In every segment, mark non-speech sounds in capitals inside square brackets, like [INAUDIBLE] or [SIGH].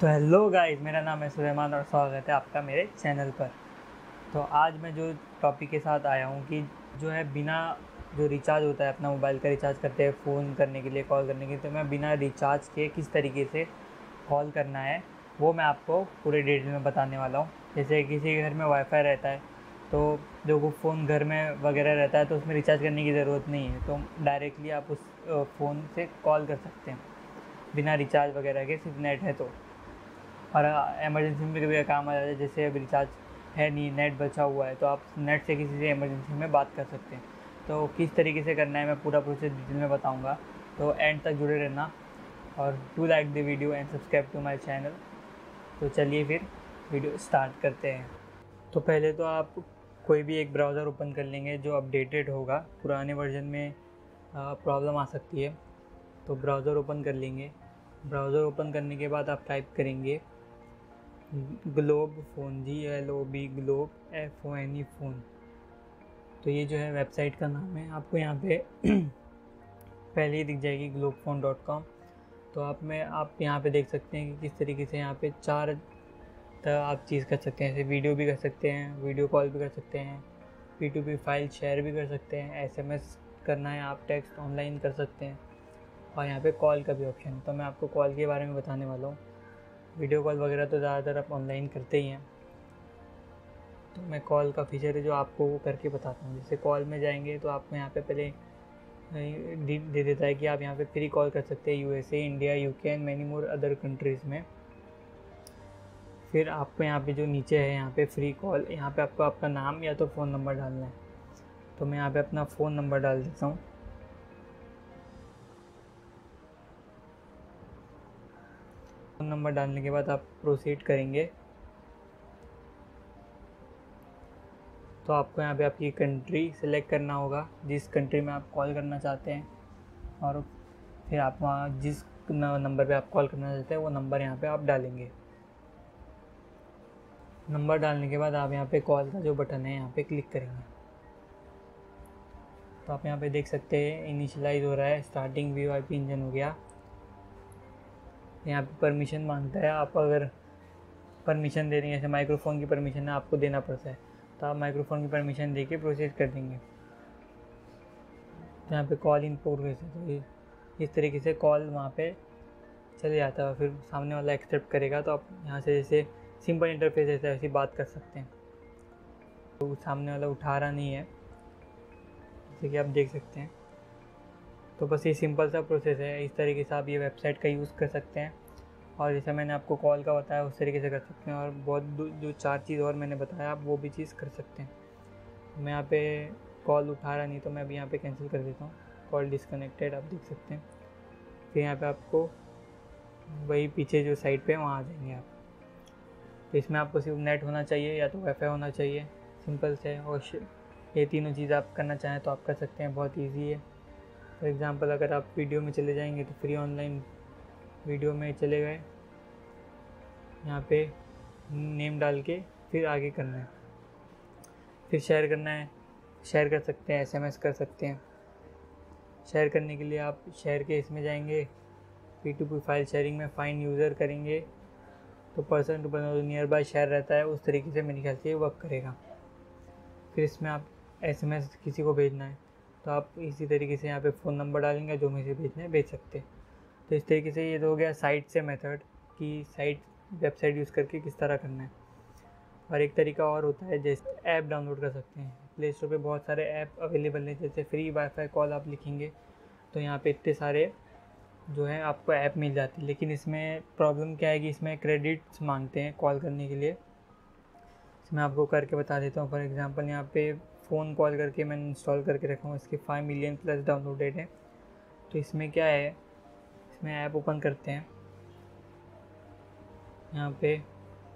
तो hello guys मेरा नाम है सुलेमान और स्वागत है आपका मेरे चैनल पर। तो आज मैं जो टॉपिक के साथ आया हूँ कि जो है बिना जो रिचार्ज होता है, अपना मोबाइल का रिचार्ज करते हैं फ़ोन करने के लिए कॉल करने के लिए तो मैं बिना रिचार्ज के किस तरीके से कॉल करना है, वो मैं आपको पूरे डिटेल में बताने वाला हूँ। जैसे किसी के घर में वाईफाई रहता है तो जो फ़ोन घर में वगैरह रहता है तो उसमें रिचार्ज करने की ज़रूरत नहीं है तो डायरेक्टली आप उस फ़ोन से कॉल कर सकते हैं, बिना रिचार्ज वगैरह के, सिर्फ़ नेट है तो। और एमरजेंसी में कभी काम आ जाता है, जैसे अभी रिचार्ज है नहीं नेट बचा हुआ है तो आप नेट से किसी से इमरजेंसी में बात कर सकते हैं। तो किस तरीके से करना है मैं पूरा प्रोसेस डिटेल में बताऊँगा। तो एंड तक जुड़े रहना और to like the video and subscribe to my channel तो चलिए फिर वीडियो स्टार्ट करते हैं। तो पहले तो आप कोई भी एक ब्राउज़र ओपन कर लेंगे जो अपडेटेड होगा। पुराने वर्जन में प्रॉब्लम आ सकती है। तो ब्राउज़र ओपन कर लेंगे। ब्राउज़र ओपन करने के बाद आप टाइप करेंगे। Globe phone G L O B globe F O N E phone. तो ये जो है वेबसाइट का नाम है। आपको यहाँ पे [CLEARS THROAT] पहले ही दिख जाएगी ग्लोब फ़ोन डॉट कॉम तो आप में, आप यहाँ पे देख सकते हैं कि किस तरीके से यहाँ पे चार आप चीज़ कर सकते हैं। जैसे वीडियो भी कर सकते हैं, वीडियो कॉल भी कर सकते हैं P to P file share भी कर सकते हैं एस एम एस करना है आप, टेक्स्ट ऑनलाइन कर सकते हैं। और यहाँ पे कॉल का भी ऑप्शन है। तो मैं आपको कॉल के बारे में बताने वाला हूँ। वीडियो कॉल वगैरह तो ज़्यादातर आप ऑनलाइन करते ही हैं। तो मैं कॉल का फीचर है जो आपको वो करके बताता हूँ। जैसे कॉल में जाएँगे तो आपको यहाँ पे पहले दे देता है कि आप यहाँ पे फ्री कॉल कर सकते हैं USA India UK and many more other countries में। फिर आपको यहाँ पे जो नीचे है, यहाँ पे फ्री कॉल यहाँ पे आपको आपका नाम या तो फ़ोन नंबर डालना है। तो मैं यहाँ पे अपना फ़ोन नंबर डाल देता हूँ। फ़ोन नंबर डालने के बाद आप प्रोसीड करेंगे। तो आपको यहाँ पे आपकी कंट्री सेलेक्ट करना होगा। जिस कंट्री में आप कॉल करना चाहते हैं और फिर आप वहाँ जिस नंबर पे आप कॉल करना चाहते हैं, वो नंबर यहाँ पे आप डालेंगे। नंबर डालने के बाद आप यहाँ पे कॉल का जो बटन है, यहाँ पे क्लिक करेंगे। तो आप यहाँ पे देख सकते हैं इनिशलाइज हो रहा है स्टार्टिंग वी इंजन हो गया। यहाँ पे परमिशन माँगता है। आप अगर परमिशन दे हैं, जैसे माइक्रोफोन की परमिशन है, आपको देना पड़ता है। तो आप माइक्रोफोन की परमिशन दे के प्रोसेस कर देंगे। तो यहाँ पे कॉल इन प्रोग्रेस है। तो इस तरीके से कॉल वहाँ पे चले जाता है फिर सामने वाला एक्सेप्ट करेगा तो आप यहाँ से जैसे सिंपल इंटरफेस ऐसे ऐसी बात कर सकते हैं। तो सामने वाला उठा रहा नहीं है, जैसे कि आप देख सकते हैं। तो बस ये सिंपल सा प्रोसेस है। इस तरीके से आप ये वेबसाइट का यूज़ कर सकते हैं। और जैसे मैंने आपको कॉल का बताया, उस तरीके से कर सकते हैं। और बहुत जो चार चीज़ और मैंने बताया, आप वो भी चीज़ कर सकते हैं। मैं यहाँ पे कॉल उठा रहा नहीं तो मैं अभी यहाँ पे कैंसिल कर देता हूँ। कॉल डिसकनेक्टेड, आप देख सकते हैं। फिर यहाँ पे आपको वही पीछे जो साइड पे, वहाँ आ जाएँगे आप। तो इसमें आपको सिर्फ़ नेट होना चाहिए, या तो वाईफाई होना चाहिए। सिंपल से, और ये तीनों चीज़ आप करना चाहें तो आप कर सकते हैं। बहुत ईजी है। फॉर एग्ज़ाम्पल अगर आप वीडियो में चले जाएँगे तो फ्री ऑनलाइन वीडियो में चले गए। यहाँ पे नेम डाल के फिर आगे करना है। फिर शेयर करना है। शेयर कर सकते हैं एसएमएस कर सकते हैं। शेयर करने के लिए आप शेयर के इसमें जाएँगे। P to P file sharing में फाइन यूज़र करेंगे। तो person to person nearby share रहता है, उस तरीके से मेरे ख्याल से वर्क करेगा। फिर इसमें आप एसएमएस किसी को भेजना है। तो आप इसी तरीके से यहाँ पे फ़ोन नंबर डालेंगे जो मुझे भेजना है, भेज सकते हैं। तो इस तरीके से ये तो हो गया साइट से मेथड कि साइट वेबसाइट यूज़ करके किस तरह करना है। और एक तरीका और होता है, जैसे ऐप डाउनलोड कर सकते हैं। प्ले स्टोर पर बहुत सारे ऐप अवेलेबल हैं, जैसे फ्री वाईफाई कॉल आप लिखेंगे तो यहाँ पे इतने सारे जो है आपको ऐप मिल जाती है। लेकिन इसमें प्रॉब्लम क्या है कि इसमें क्रेडिट्स मांगते हैं कॉल करने के लिए। इसमें आपको करके बता देता हूँ। फॉर एग्ज़ाम्पल यहाँ पे फ़ोन कॉल करके मैंने इंस्टॉल करके रखा हूँ। इसके फाइव मिलियन प्लस डाउनलोडेड है। तो इसमें क्या है? इसमें ऐप ओपन करते हैं। यहाँ पे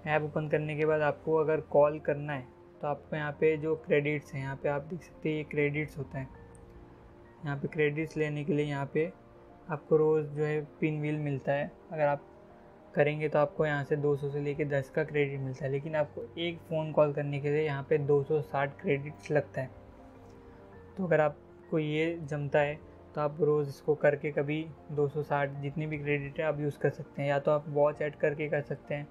ऐप ओपन करने के बाद आपको अगर कॉल करना है तो आपको यहाँ पे जो क्रेडिट्स हैं, यहाँ पे आप देख सकते हैं, ये क्रेडिट्स होता है। यहाँ पे क्रेडिट्स लेने के लिए यहाँ पे आपको रोज़ जो है पिन व्हील मिलता है। अगर आप करेंगे तो आपको यहाँ से 200 से लेके 10 का क्रेडिट मिलता है। लेकिन आपको एक फ़ोन कॉल करने के लिए यहाँ पे 260 क्रेडिट्स लगता है। तो अगर आपको ये जमता है तो आप रोज़ इसको करके कभी 260 जितनी भी क्रेडिट है आप यूज़ कर सकते हैं। या तो आप वॉच ऐड करके कर सकते हैं।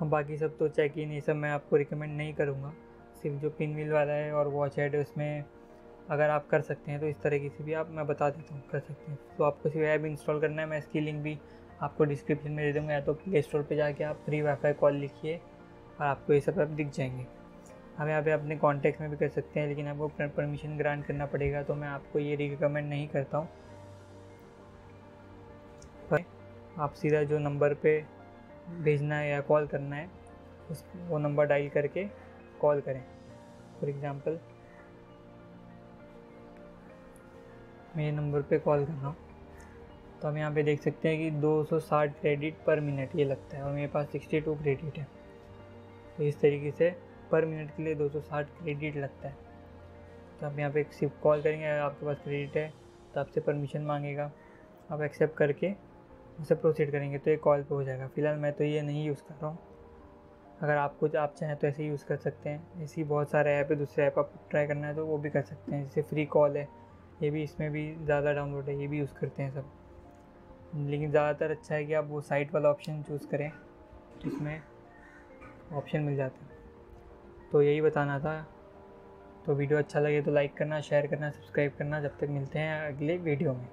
और बाकी सब तो चेक इन ये सब मैं आपको रिकमेंड नहीं करूँगा। सिर्फ़ जो पिन व्हील वाला है और वॉच ऐड उसमें अगर आप कर सकते हैं तो इस तरीके से भी आप, मैं बता देता हूँ, कर सकते हैं। तो आपको सिर्फ़ ऐप इंस्टॉल करना है, मैं इसकी लिंक भी आपको डिस्क्रिप्शन में दे दूँगा, या तो प्ले स्टोर पर जाके आप फ्री वाईफाई कॉल लिखिए और आपको ये सब ऐप दिख जाएँगे। हम यहाँ पे अपने कॉन्टैक्ट में भी कर सकते हैं, लेकिन आपको परमिशन ग्रांट करना पड़ेगा तो मैं आपको ये रिकमेंड नहीं करता हूँ। पर आप सीधा जो नंबर पे भेजना है या कॉल करना है, उस, वो नंबर डायल करके कॉल करें। फॉर एग्ज़ाम्पल मैं ये नंबर पे कॉल कर रहा हूँ। तो हम यहाँ पे देख सकते हैं कि 260 क्रेडिट पर मिनट ये लगता है और मेरे पास 62 क्रेडिट है। तो इस तरीके से पर मिनट के लिए 260 क्रेडिट लगता है। तो आप यहाँ पे सिर्फ़ कॉल करेंगे, अगर आपके पास क्रेडिट है तो आपसे परमिशन मांगेगा। आप एक्सेप्ट करके उसे प्रोसीड करेंगे तो ये कॉल पे हो जाएगा। फ़िलहाल मैं तो ये नहीं यूज़ कर रहा हूँ। अगर आप कुछ, आप चाहें तो ऐसे ही यूज़ कर सकते हैं। ऐसी बहुत सारे ऐप है, दूसरे ऐप आप ट्राई करना है तो वो भी कर सकते हैं। जैसे फ्री कॉल है, ये भी इसमें भी ज़्यादा डाउनलोड है, ये भी यूज़ करते हैं सब। लेकिन ज़्यादातर अच्छा है कि आप वो साइट वाला ऑप्शन चूज़ करें, जिसमें ऑप्शन मिल जाता है। तो यही बताना था। तो वीडियो अच्छा लगे तो लाइक करना शेयर करना सब्सक्राइब करना। जब तक मिलते हैं अगले वीडियो में।